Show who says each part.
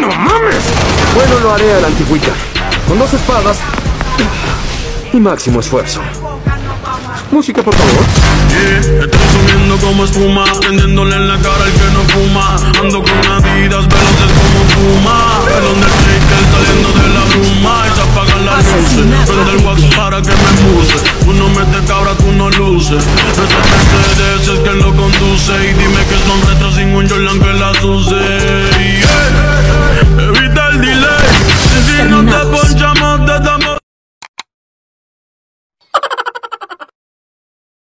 Speaker 1: ¡No mames!
Speaker 2: Bueno, lo haré a la antigüita. Con dos espadas y máximo esfuerzo. Música, por favor.
Speaker 3: Yeah, estoy subiendo como espuma, tendiéndole en la cara al que no fuma. Ando con adidas, veloces como fuma. El Undertaker saliendo de la bruma. Y se apagan las luces. Prende el wax para que me puse. Tú no metes cabra, tú no luces. Ese Mercedes es que lo conduce. Y dime que son retros sin un Jordan que las use.